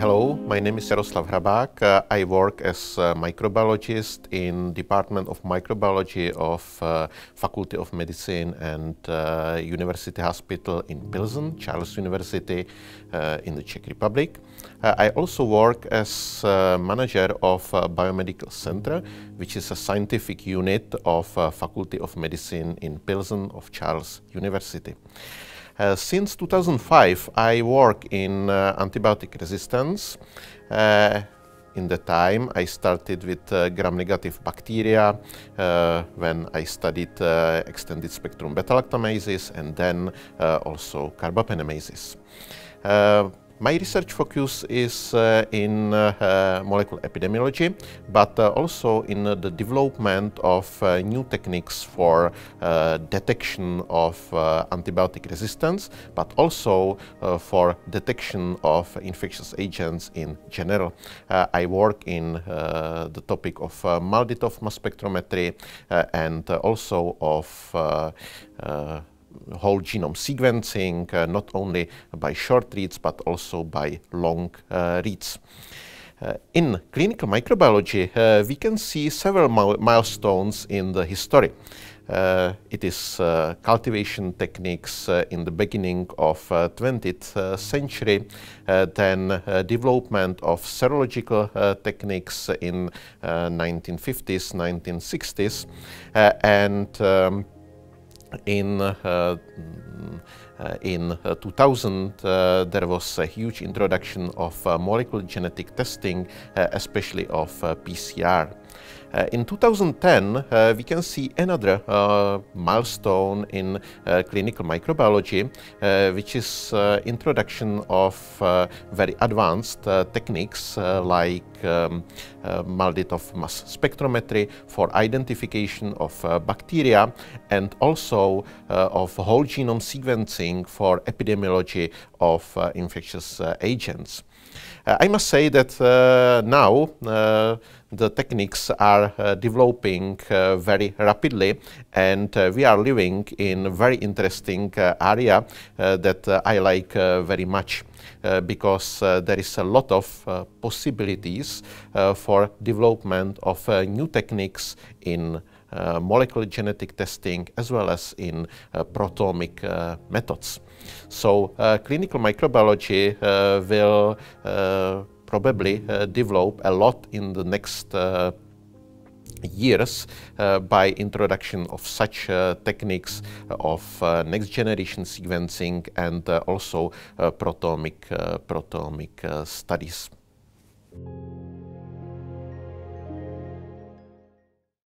Hello, my name is Jaroslav Hrabák. Uh, I work as a microbiologist in Department of Microbiology of uh, Faculty of Medicine and uh, University Hospital in Pilsen, Charles University uh, in the Czech Republic. Uh, I also work as manager of Biomedical Center, which is a scientific unit of Faculty of Medicine in Pilsen of Charles University. Uh, since 2005, I work in uh, antibiotic resistance. Uh, in the time, I started with gram-negative bacteria when I studied extended spectrum beta-lactamases and then also carbapenemase. My research focus is uh, in uh, uh, molecular epidemiology, but uh, also in uh, the development of uh, new techniques for detection of antibiotic resistance, but also for detection of infectious agents in general. I work in the topic of MALDI-TOF mass spectrometry and also of whole genome sequencing, uh, not only by short reads, but also by long uh, reads. Uh, in clinical microbiology, uh, we can see several milestones in the history. Uh, it is uh, cultivation techniques in the beginning of 20th century, then development of serological techniques in 1950s, 1960s, and um, in uh, in uh, 2000, uh, there was a huge introduction of molecular genetic testing, especially of PCR. Uh, in 2010, uh, we can see another uh, milestone in clinical microbiology, which is introduction of very advanced techniques like um, MALDI-TOF mass spectrometry for identification of bacteria and also of whole genome sequencing for epidemiology of infectious agents. Uh, I must say that uh, now uh, the techniques are uh, developing uh, very rapidly and uh, we are living in a very interesting area that I like very much because there is a lot of possibilities for development of new techniques in uh, molecular genetic testing as well as in uh, proteomic uh, methods. So clinical microbiology will probably develop a lot in the next years uh, by introduction of such uh, techniques of uh, next generation sequencing and also proteomic, proteomic studies.